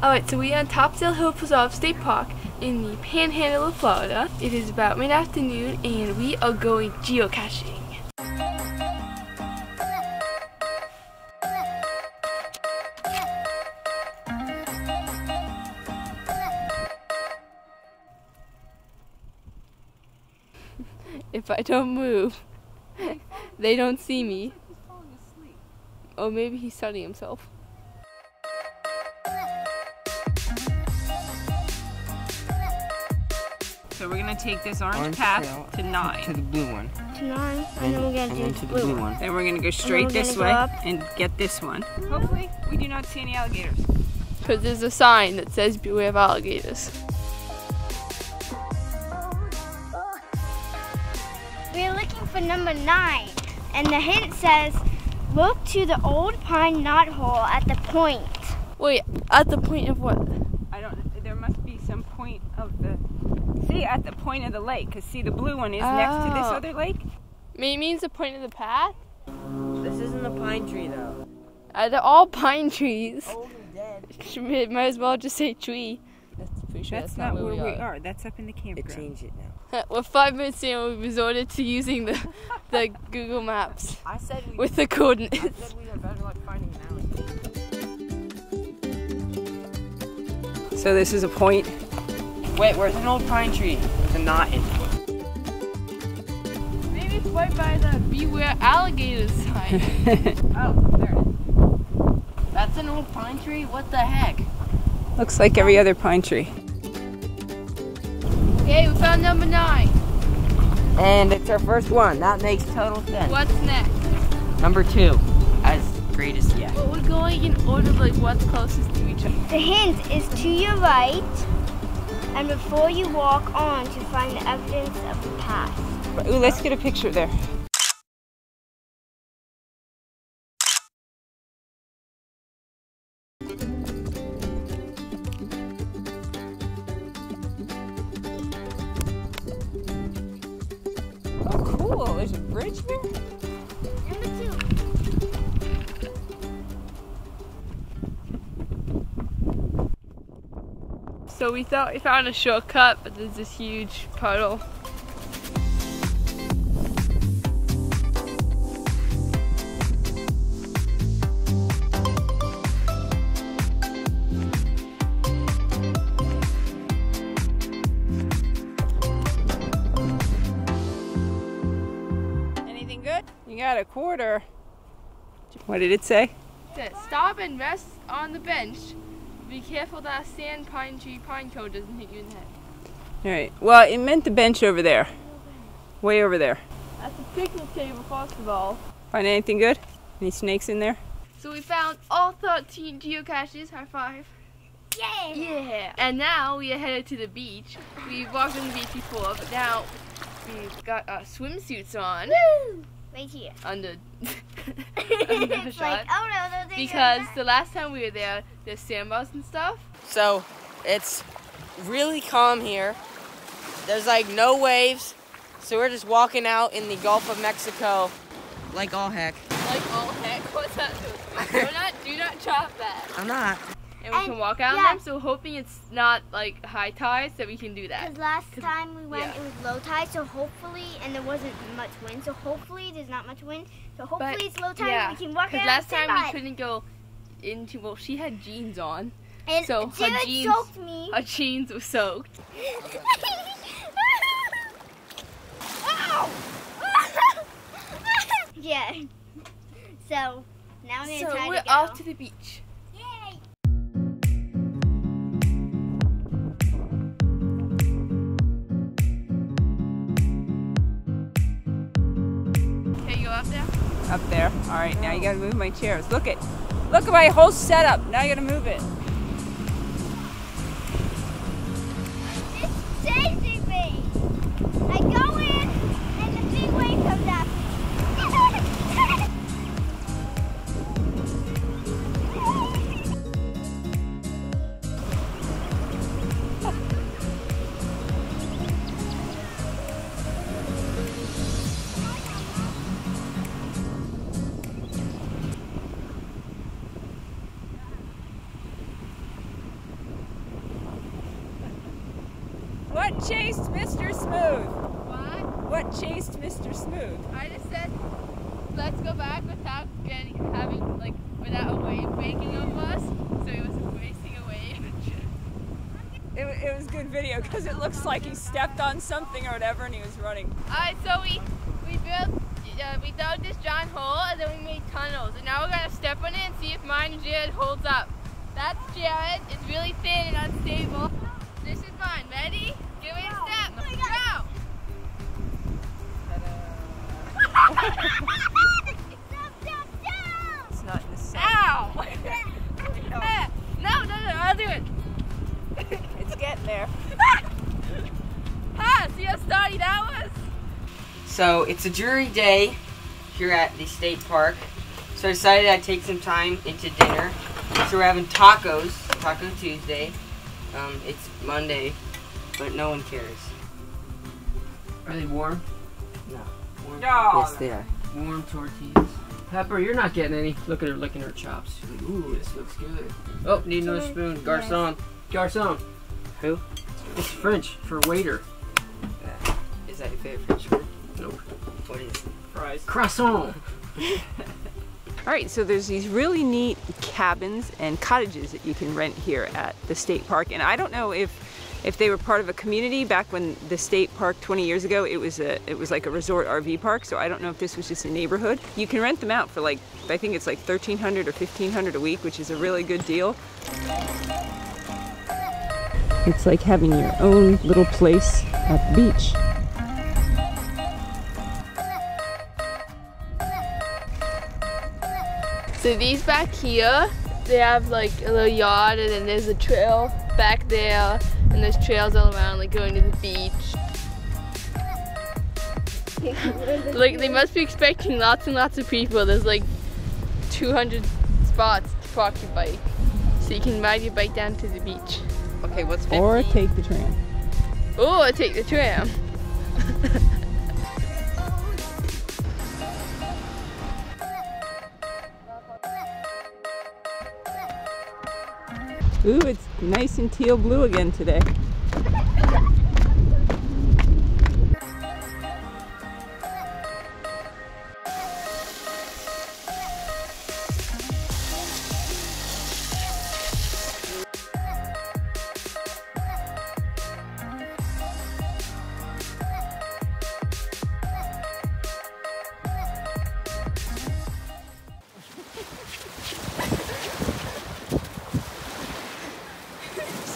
Alright, so we are on Topsail Hill Preserve State Park in the Panhandle of Florida. It is about mid-afternoon and we are going geocaching. if I don't move, they don't see me. Oh, maybe he's studying himself. So we're gonna take this orange, Orange path to nine. To the blue one. to nine, and then we're gonna do the to the blue blue one. one. Then we're gonna go straight this way and get this one. Hopefully, we do not see any alligators. Because there's a sign that says beware of alligators. We're looking for number nine, and the hint says, look to the old pine knot hole at the point. Wait, at the point of what? I don't. There must be some point of the. See, at the point of the lake, cause see, the blue one is next to this Oh. other lake. Maybe it means the point of the path? This isn't a pine tree though. Uh, they're all pine trees. Old and dead. It might as well just say tree. That's pretty sure That's, that's, not, where we are. are. That's up in the It campground. changed it now. We're five minutes in and we resorted to using the, the Google Maps I said we. with the coordinates. I said we are better like finding an alley. So this is a point. Wait, where's an old pine tree? With a knot in it. Maybe it's right by the beware alligators sign. Oh, there it is. That's an old pine tree? What the heck? Looks like every other pine tree. okay, we found number nine. And it's our first one. That makes total sense. What's next? Number two. As greatest yet. But we're going in order like what's closest to each other. The hint is to your right, and before you walk on to find the evidence of the past. Ooh, let's get a picture there. So we thought we found a shortcut, but there's this huge puddle. Anything good? You got a quarter. What did it say? It says, Stop and rest on the bench. Be careful that sand pine tree pine cone doesn't hit you in the head. All right. Well, it meant the bench over there. Way over there. That's a picnic table, first of all. Find anything good? Any snakes in there? So we found all 13 geocaches. High five. Yeah. Yeah. And now we are headed to the beach. We've walked on the beach before, but now we've got our swimsuits on Woo! Right here. under, under it's shot. like, oh no, those because the last time we were there, there's sandbars and stuff. So, it's really calm here. There's like no waves. So we're just walking out in the Gulf of Mexico like all heck. Like all heck, what's that? do not, do not chop that. I'm not. And we And, can walk out yeah. on them. So hoping it's not like high tide, so we can do that. Because last time we went, yeah. it was low tide, so hopefully, and there wasn't much wind, so hopefully there's not much wind. So hopefully But, it's low tide, yeah, and we can walk Because out last and time we couldn't go into. Well, she had jeans on. And so her jeans- soaked me. Our jeans were soaked. Yeah. So now I'm gonna So try we're off to the beach. Up there. All right, now you gotta move my chairs. Look at, look at my whole setup. Now you gotta move it. What chased Mr. Smooth? What? What chased Mr. Smooth? I just said, let's go back without getting having like without a wave breaking over us, so he wasn't wasting a wave. It, it was good video because it looks like he stepped on something or whatever and he was running. Alright, so we we built uh, we dug this giant hole and then we made tunnels, and now we're gonna step on it and see if mine and Jared holds up. That's Jared. It's really thin and unstable. This is mine. Ready? Give me a step. Go. It's not in the center. Ow! No, no, no, I'll do it. It's getting there. Ah, see how starty that was? So it's a jury day here at the state park. So I decided I'd take some time into dinner. So we're having tacos, Taco Tuesday. Um, it's Monday, but no one cares. Are they warm? No. Warm? No. Yes, they are. Warm tortillas. Pepper, you're not getting any. Look at her licking her chops. Like, Ooh, this looks good. Oh, need another spoon. Garcon. Garcon. Who? It's French for waiter. Is that your favorite French word? Nope. What is it? Fries. Croissant. All right, so there's these really neat cabins and cottages that you can rent here at the state park, and I don't know if if they were part of a community back when the state park 20 years ago it was a it was like a resort RV park. So I don't know if this was just a neighborhood. You can rent them out for like I think it's like 1,300 or 1,500 a week, which is a really good deal. It's like having your own little place at the beach. So these back here, they have like a little yard and then there's a trail back there and there's trails all around like going to the beach. like they must be expecting lots and lots of people. There's like 200 spots to park your bike. So you can ride your bike down to the beach. Okay, what's 15? Or take the tram. Or take the tram. Ooh, it's nice and teal blue again today.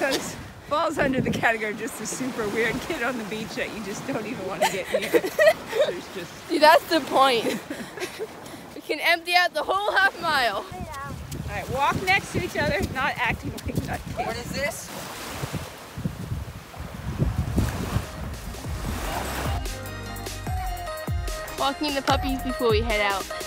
So this falls under the category of just a super weird kid on the beach that you just don't even want to get near. There's just See, that's the point. we can empty out the whole half mile. all right. Walk next to each other, not acting like nutcase. What is this? Walking the puppies before we head out.